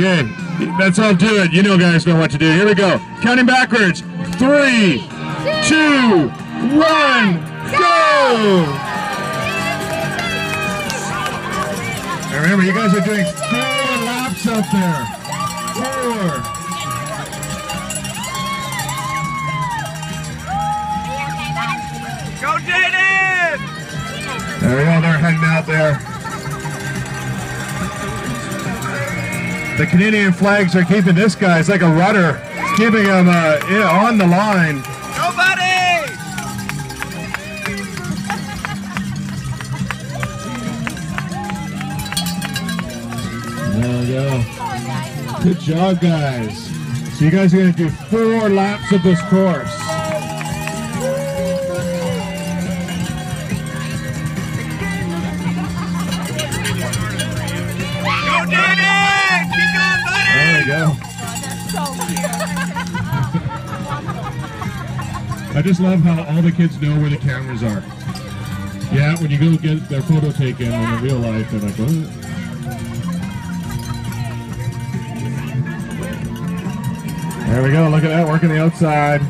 Okay, let's all do it. You know guys know what to do. Here we go. Counting backwards. Three, two, one, go! And remember, you guys are doing four laps up there. Four. Go, Jaden! There we go, they're heading out there. The Canadian flags are keeping this guy, it's like a rudder, keeping him uh, on the line. Go, buddy! There we go. Good job, guys. So you guys are going to do four laps of this course. I just love how all the kids know where the cameras are. Yeah, when you go get their photo taken in real life, they're like, what? There we go, look at that, working the outside.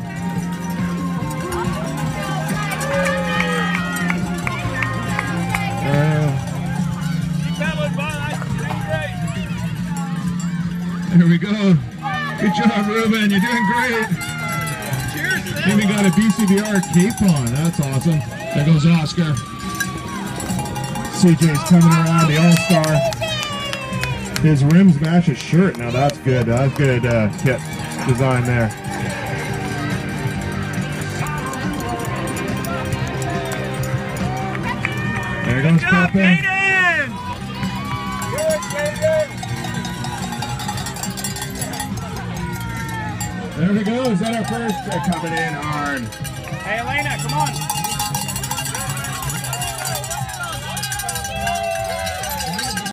Keep pedaling, bud. That's great. there we go. Good job, Ruben, you're doing great. Cheers, Even got a BCBR cape on. That's awesome. There goes Oscar. CJ's coming around, the All-Star. His rims match his shirt. Now that's good. That's good uh, kit design there. There goes Good There we go. Is that our first uh, coming in, Arn? Hey, Elena, come on.